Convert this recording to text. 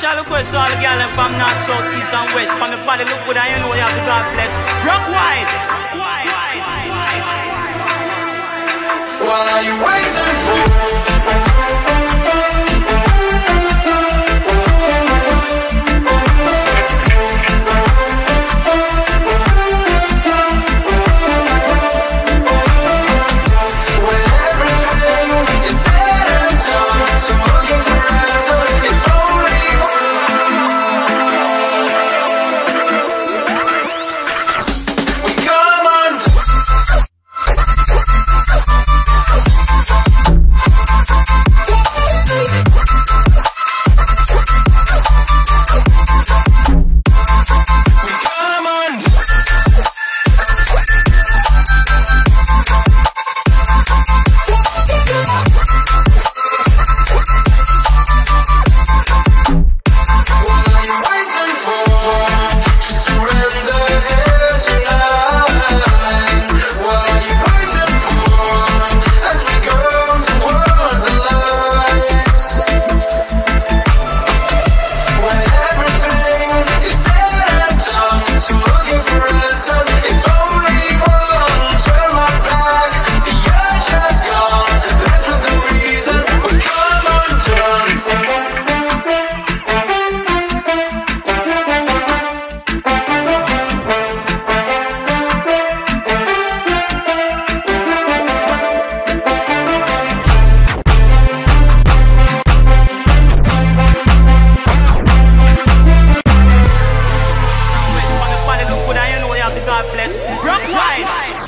Special request to all the girls from north, south, east and west. From the body look good you know you have to God bless. Rock wide. What are you waiting for? God. Rock wide.